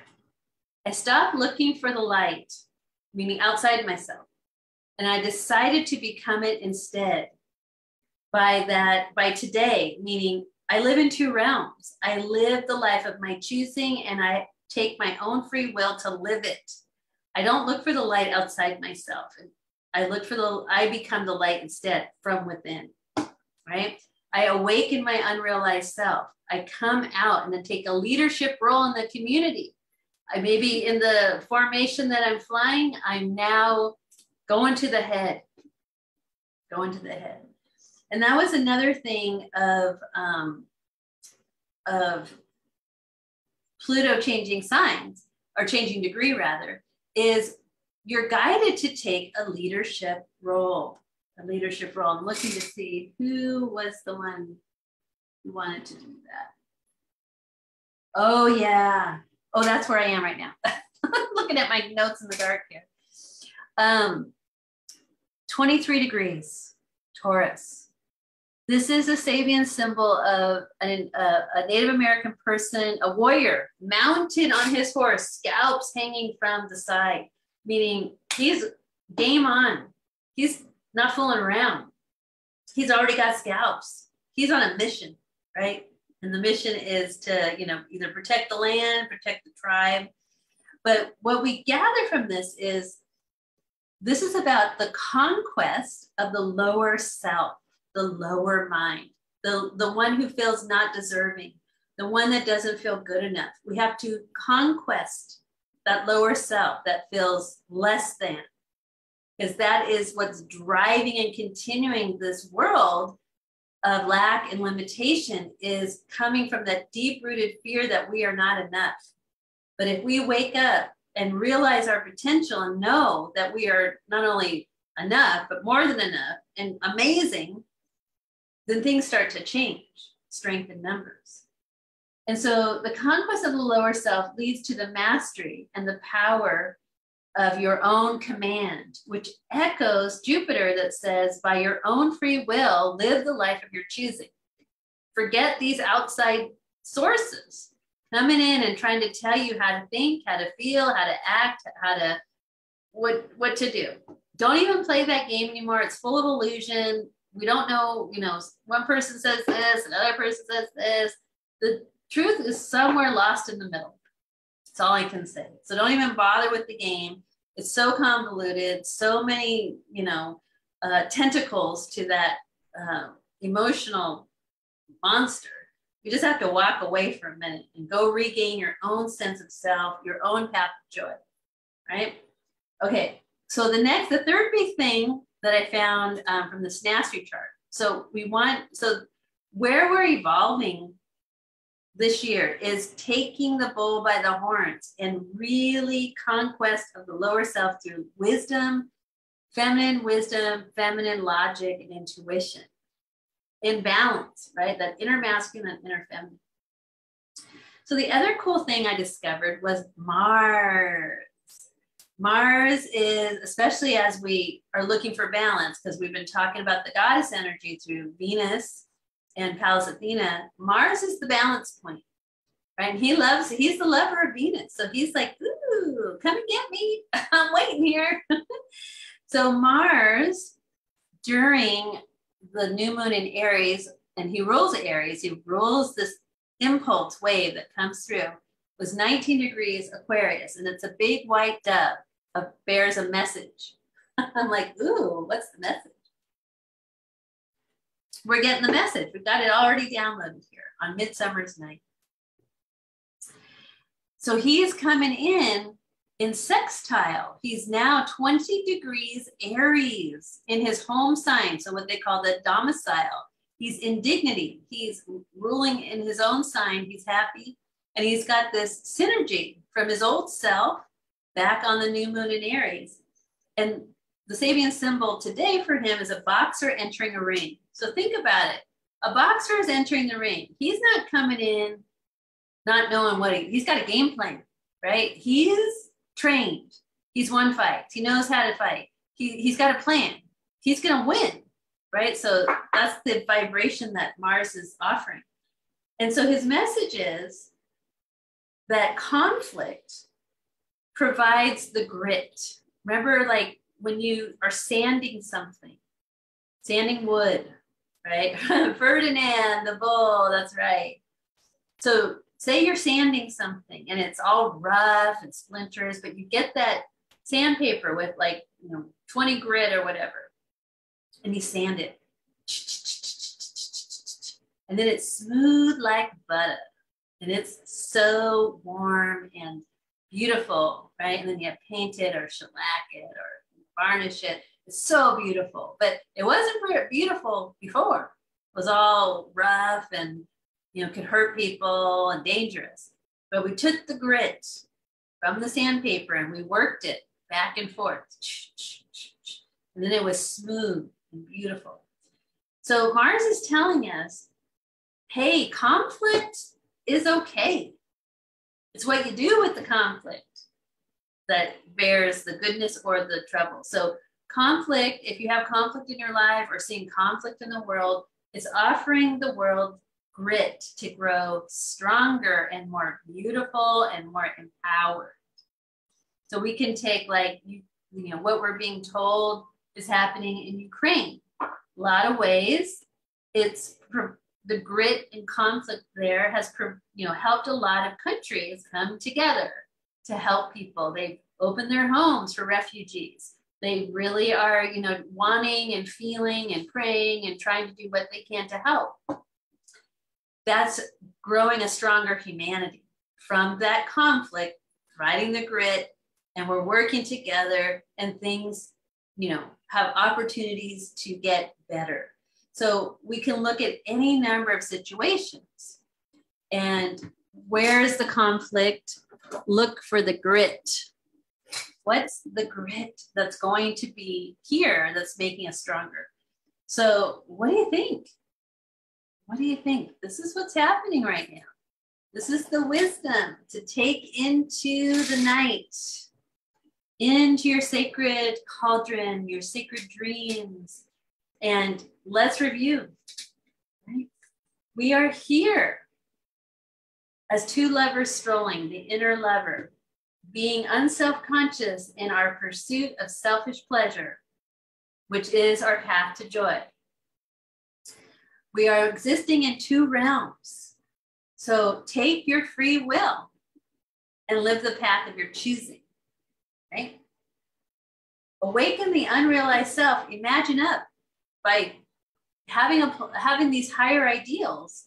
I stopped looking for the light, meaning outside myself, and I decided to become it instead. By that, by today, meaning I live in two realms. I live the life of my choosing and I take my own free will to live it. I don't look for the light outside myself. I look for the, I become the light instead from within, right? I awaken my unrealized self. I come out and then take a leadership role in the community. I maybe in the formation that I'm flying, I'm now going to the head, going to the head. And that was another thing of, um, of Pluto changing signs or changing degree rather, is you're guided to take a leadership role, a leadership role. I'm looking to see who was the one who wanted to do that. Oh yeah, Oh, that's where I am right now. [LAUGHS] Looking at my notes in the dark here. Um, 23 degrees, Taurus. This is a Sabian symbol of a, a, a, Native American person, a warrior, mounted on his horse, scalps hanging from the side, meaning he's game on. He's not fooling around. He's already got scalps. He's on a mission, right? And the mission is to, you know, either protect the land, protect the tribe. But what we gather from this is this is about the conquest of the lower self, the lower mind, the, the one who feels not deserving, the one that doesn't feel good enough. We have to conquest that lower self that feels less than, because that is what's driving and continuing this world of lack and limitation is coming from that deep rooted fear that we are not enough. But if we wake up and realize our potential and know that we are not only enough, but more than enough and amazing, then things start to change, strength in numbers. And so the conquest of the lower self leads to the mastery and the power of your own command, which echoes Jupiter that says, by your own free will, live the life of your choosing. Forget these outside sources coming in and trying to tell you how to think, how to feel, how to act, how to what what to do. Don't even play that game anymore. It's full of illusion. We don't know, you know, one person says this, another person says this. The truth is somewhere lost in the middle. That's all I can say. So don't even bother with the game. It's so convoluted, so many, you know, uh, tentacles to that uh, emotional monster. You just have to walk away for a minute and go regain your own sense of self, your own path of joy, right? Okay, so the next, the third big thing that I found um, from the Synastry chart. So we want, so where we're evolving this year is taking the bull by the horns and really conquest of the lower self through wisdom, feminine wisdom, feminine logic, and intuition in balance, right? That inner masculine and inner feminine. So the other cool thing I discovered was Mars. Mars is, especially as we are looking for balance, because we've been talking about the goddess energy through Venus and Pallas Athena, Mars is the balance point, right? And he loves, he's the lover of Venus. So he's like, ooh, come and get me. [LAUGHS] I'm waiting here. [LAUGHS] so Mars, during the new moon in Aries, and he rules Aries, he rules this impulse wave that comes through, was 19 degrees Aquarius. And it's a big white dove, uh, bears a message. [LAUGHS] I'm like, ooh, what's the message? we're getting the message. We've got it already downloaded here on Midsummer's Night. So he is coming in in sextile. He's now 20 degrees Aries in his home sign. So what they call the domicile. He's in dignity. He's ruling in his own sign. He's happy. And he's got this synergy from his old self back on the new moon in Aries. And the Sabian symbol today for him is a boxer entering a ring. So think about it. A boxer is entering the ring. He's not coming in not knowing what he, he's got a game plan, right? He's trained. He's won fights. He knows how to fight. He, he's got a plan. He's going to win, right? So that's the vibration that Mars is offering. And so his message is that conflict provides the grit. Remember, like when you are sanding something, sanding wood, right? [LAUGHS] Ferdinand, the bull, that's right. So say you're sanding something and it's all rough and splinters, but you get that sandpaper with like, you know, 20 grit or whatever, and you sand it. And then it's smooth like butter. And it's so warm and beautiful, right? And then you paint it or shellac it or varnish it. It's so beautiful, but it wasn't very beautiful before. It was all rough and you know could hurt people and dangerous. But we took the grit from the sandpaper and we worked it back and forth, and then it was smooth and beautiful. So Mars is telling us, hey, conflict is okay. It's what you do with the conflict that bears the goodness or the trouble. So conflict, if you have conflict in your life or seeing conflict in the world, is offering the world grit to grow stronger and more beautiful and more empowered. So we can take like you, you know what we're being told is happening in Ukraine. A lot of ways, it's the grit and conflict there has you know helped a lot of countries come together to help people. They've opened their homes for refugees. They really are you know wanting and feeling and praying and trying to do what they can to help. That's growing a stronger humanity from that conflict riding the grit and we're working together and things you know have opportunities to get better so we can look at any number of situations and where's the conflict look for the grit what's the grit that's going to be here that's making us stronger? So, what do you think? What do you think? This is what's happening right now. This is the wisdom to take into the night, into your sacred cauldron, your sacred dreams. And let's review. We are here as two lovers strolling, the inner lover, being unself conscious in our pursuit of selfish pleasure, which is our path to joy. We are existing in two realms. So take your free will and live the path of your choosing, right? Awaken the unrealized self, imagine up by having, a, having these higher ideals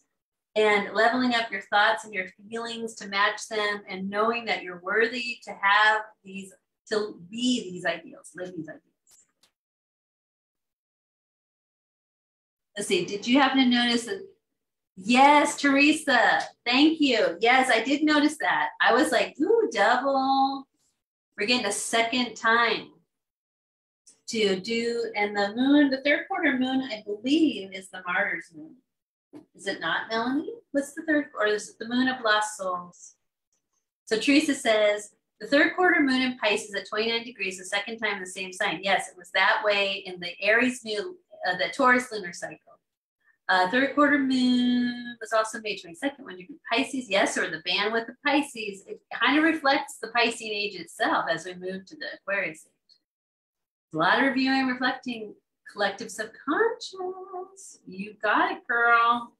and leveling up your thoughts and your feelings to match them and knowing that you're worthy to have these, to be these ideals, live these ideals. Let's see, did you happen to notice that? Yes, Teresa, thank you. Yes, I did notice that. I was like, ooh, double. We're getting a second time to do, and the moon, the third quarter moon, I believe, is the martyr's moon. Is it not, Melanie? What's the third, or is it the moon of lost souls? So Teresa says, the third quarter moon in Pisces at 29 degrees, the second time in the same sign. Yes, it was that way in the Aries new, uh, the Taurus lunar cycle. Uh, third quarter moon was also May 22nd, when you Pisces, yes, or the bandwidth of Pisces. It kind of reflects the Piscean age itself as we move to the Aquarius age. A lot of reviewing, reflecting collective subconscious. You got it, girl.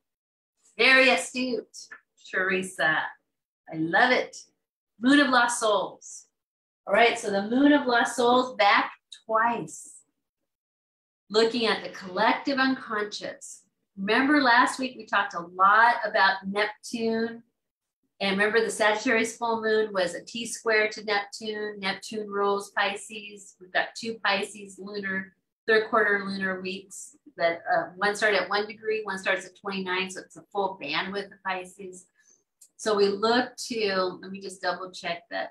Very astute, Teresa. I love it. Moon of Lost Souls. All right, so the Moon of Lost Souls back twice. Looking at the collective unconscious. Remember last week we talked a lot about Neptune. And remember the Sagittarius full moon was a T square to Neptune. Neptune rules Pisces. We've got two Pisces lunar third quarter lunar weeks that uh, one started at one degree, one starts at 29, so it's a full bandwidth of Pisces. So we look to, let me just double check that.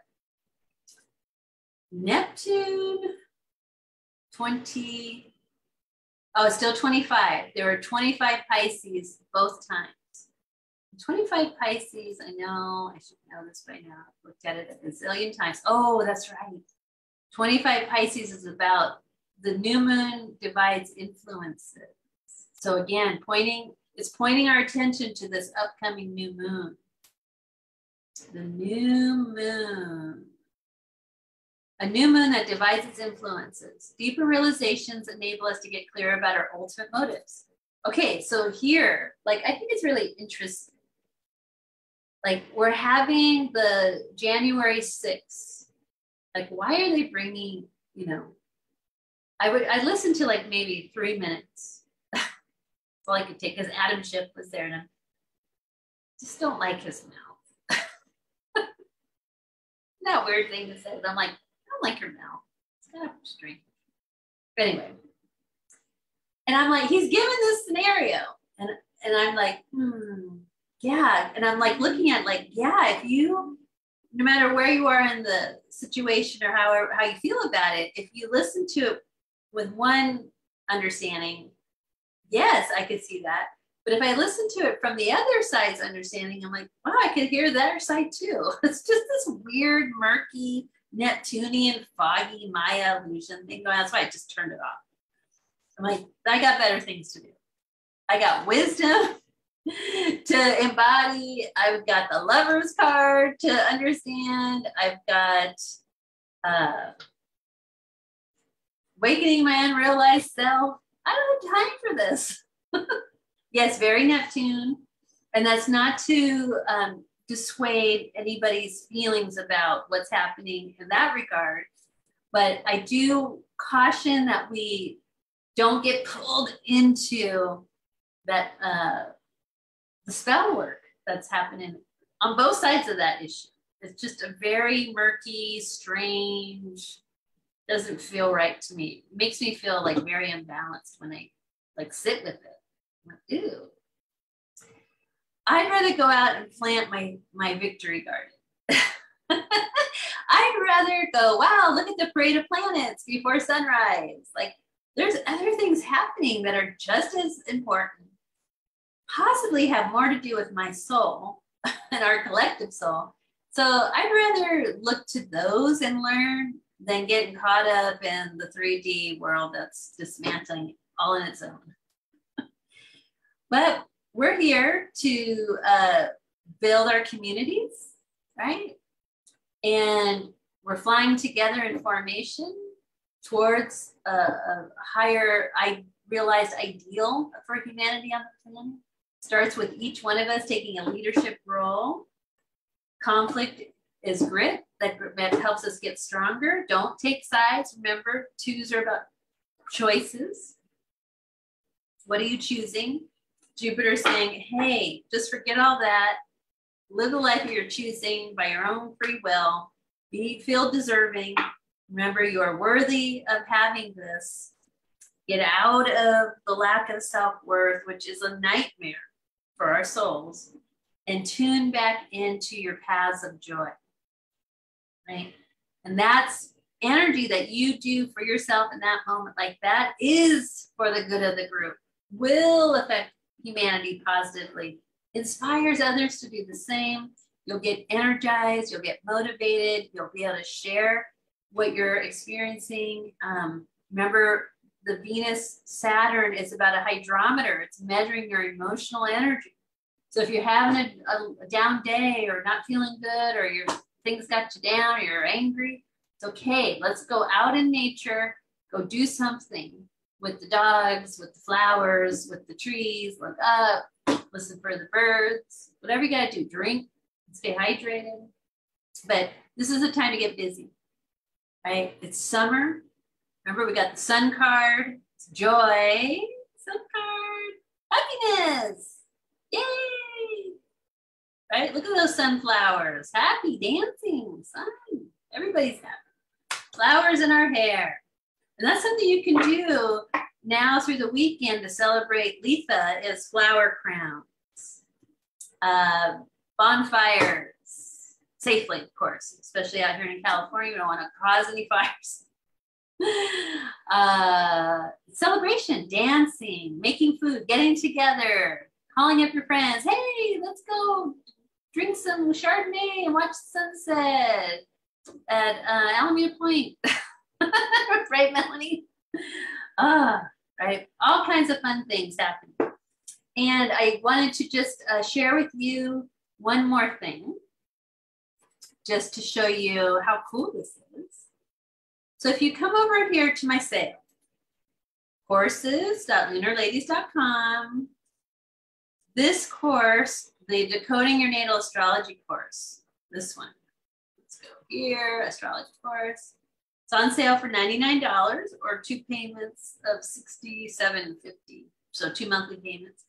Neptune 20, oh, still 25. There were 25 Pisces both times. 25 Pisces, I know, I should know this by now. I've looked at it a zillion times. Oh, that's right. 25 Pisces is about the new moon divides influences. So again, pointing, it's pointing our attention to this upcoming new moon. The new moon. A new moon that divides its influences. Deeper realizations enable us to get clear about our ultimate motives. Okay, so here, like, I think it's really interesting. Like, we're having the January 6th. Like, why are they bringing, you know, I would I listened to like maybe three minutes. [LAUGHS] all I could take because Adam Schiff was there and I just don't like his mouth. [LAUGHS] that weird thing to say. But I'm like, I don't like your mouth. It's kind of strange. But anyway. And I'm like, he's given this scenario. And and I'm like, hmm, yeah. And I'm like looking at like, yeah, if you no matter where you are in the situation or however how you feel about it, if you listen to it with one understanding, yes, I could see that. But if I listen to it from the other side's understanding, I'm like, wow, I could hear their side too. [LAUGHS] It's just this weird, murky, Neptunian, foggy Maya illusion thing going on. That's why I just turned it off. I'm like, I got better things to do. I got wisdom [LAUGHS] to embody. I've got the lover's card to understand. I've got uh, Awakening my unrealized self. I don't have time for this. [LAUGHS] yes, very Neptune. And that's not to um, dissuade anybody's feelings about what's happening in that regard. But I do caution that we don't get pulled into that uh, the spell work that's happening on both sides of that issue. It's just a very murky, strange, doesn't feel right to me. It makes me feel like very unbalanced when I like sit with it. Like, ew. I'd rather go out and plant my my victory garden. [LAUGHS] I'd rather go, wow, look at the parade of planets before sunrise. Like there's other things happening that are just as important, possibly have more to do with my soul [LAUGHS] and our collective soul. So I'd rather look to those and learn than getting caught up in the 3D world that's dismantling all in its own. [LAUGHS] but we're here to uh, build our communities, right? And we're flying together in formation towards a, a higher, I realized ideal for humanity on the planet. Starts with each one of us taking a leadership role. Conflict is grit that, helps us get stronger. Don't take sides. Remember, twos are about choices. What are you choosing? Jupiter saying, hey, just forget all that. Live the life you're choosing by your own free will. Be feel deserving. Remember, you are worthy of having this. Get out of the lack of self-worth, which is a nightmare for our souls, and tune back into your paths of joy. Right? And that's energy that you do for yourself in that moment, like that is for the good of the group, will affect humanity positively, inspires others to do the same. You'll get energized, you'll get motivated, you'll be able to share what you're experiencing. Um, remember, the Venus Saturn is about a hydrometer, it's measuring your emotional energy. So if you're having a, a, down day or not feeling good or your things got you down or you're angry, it's okay. Let's go out in nature, go do something with the dogs, with the flowers, with the trees, look up, listen for the birds, whatever you got to do, drink, stay hydrated. But this is a time to get busy, right? It's summer. Remember, we got the sun card, it's joy, sun card, happiness. Yay! Right? Look at those sunflowers. Happy dancing, sun. Everybody's happy. Flowers in our hair. And that's something you can do now through the weekend to celebrate Litha is flower crowns, uh, bonfires, safely, of course, especially out here in California. We don't want to cause any fires. [LAUGHS] uh, celebration, dancing, making food, getting together, calling up your friends. Hey, let's go drink some Chardonnay and watch the sunset at uh, Alameda Point. [LAUGHS] right, Melanie? Ah, right? All kinds of fun things happening. And I wanted to just uh, share with you one more thing, just to show you how cool this is. So if you come over here to my sale, courses.lunarladies.com, this course, the Decoding Your Natal Astrology course, this one. Let's go here, astrology course. It's on sale for $99 or two payments of $67.50. So two monthly payments.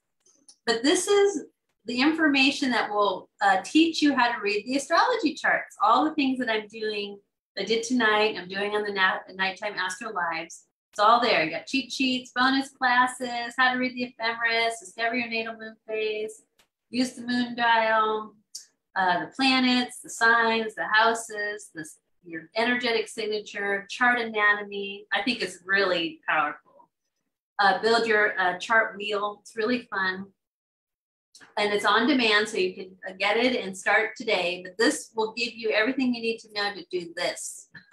But this is the information that will uh, teach you how to read the astrology charts. All the things that I'm doing, I did tonight, I'm doing on the nat- nighttime astro lives. It's all there. You got cheat sheets, bonus classes, how to read the ephemeris, discover your natal moon phase, use the moon dial, uh, the planets, the signs, the houses, the your energetic signature, chart anatomy. I think it's really powerful. Uh, build your uh, chart wheel. It's really fun. And it's on demand, so you can uh, get it and start today. But this will give you everything you need to know to do this. [LAUGHS]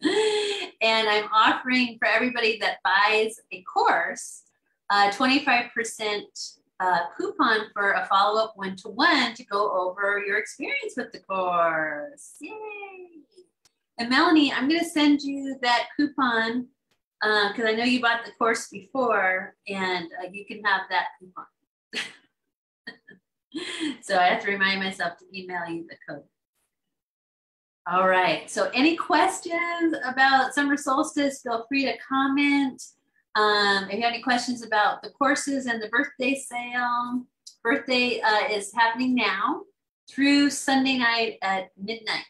and I'm offering for everybody that buys a course, a 25% uh, coupon for a follow-up one-to-one to go over your experience with the course. Yay! And Melanie, I'm going to send you that coupon because uh, I know you bought the course before and uh, you can have that coupon. [LAUGHS] so I have to remind myself to email you the code. All right. So any questions about summer solstice, feel free to comment. Um, if you have any questions about the courses and the birthday sale, birthday uh, is happening now through Sunday night at midnight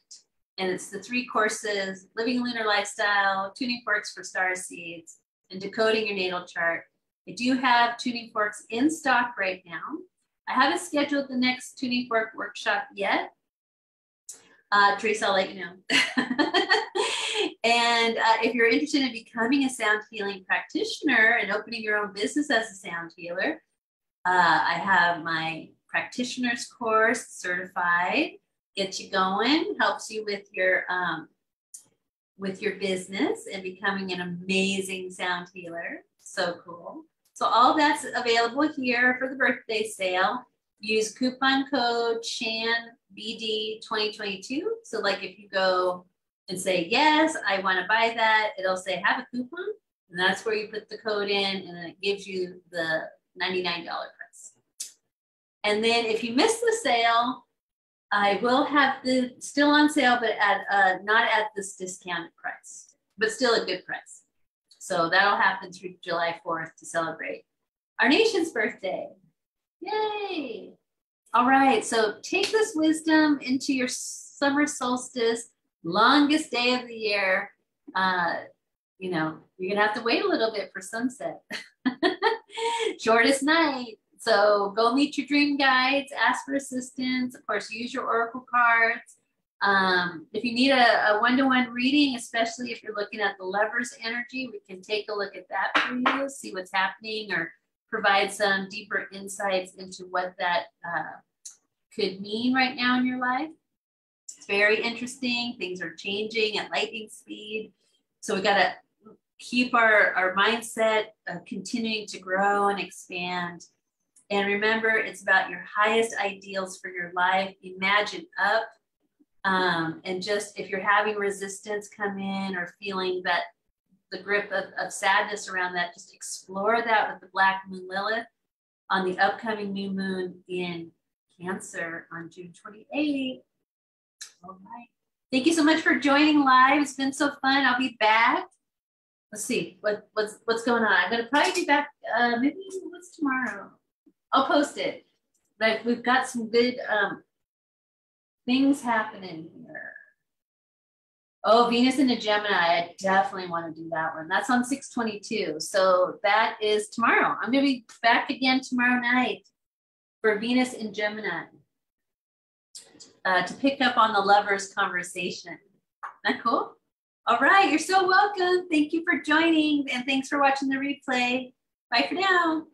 and it's the three courses living lunar lifestyle tuning forks for star seeds and decoding your natal chart i do have tuning forks in stock right now i haven't scheduled the next tuning fork workshop yet uh, teresa i'll let you know [LAUGHS] and uh, if you're interested in becoming a sound healing practitioner and opening your own business as a sound healer uh, i have my practitioner's course, certified, gets you going, helps you with your um, with your business and becoming an amazing sound healer. So cool. So all that's available here for the birthday sale. Use coupon code ShanBD2022. So like if you go and say, yes, I want to buy that, it'll say have a coupon. And that's where you put the code in and it gives you the $99 price. And then if you miss the sale, I will have the still on sale, but at uh, not at this discounted price, but still a good price. So that'll happen through July 4th to celebrate our nation's birthday. Yay! All right, so take this wisdom into your summer solstice, longest day of the year. Uh, you know, you're gonna have to wait a little bit for sunset. [LAUGHS] Shortest night. So go meet your dream guides, ask for assistance. Of course, use your oracle cards. Um, if you need a, a one-to-one reading, especially if you're looking at the lovers energy, we can take a look at that for you, see what's happening or provide some deeper insights into what that uh, could mean right now in your life. It's very interesting. Things are changing at lightning speed. So we got to keep our, our mindset uh, continuing to grow and expand. And remember, it's about your highest ideals for your life. Imagine up. Um, and just if you're having resistance come in or feeling that the grip of, of sadness around that, just explore that with the Black Moon Lilith on the upcoming new moon in Cancer on June 28th. All right. Thank you so much for joining live. It's been so fun. I'll be back. Let's see what, what's what's going on. I'm gonna probably be back. Uh, maybe what's tomorrow? I'll post it. But we've got some good um, things happening here. Oh, Venus in a Gemini. I definitely want to do that one. That's on 622. So that is tomorrow. I'm going to be back again tomorrow night for Venus in Gemini uh, to pick up on the lovers conversation. Isn't that cool? All right. You're so welcome. Thank you for joining and thanks for watching the replay. Bye for now.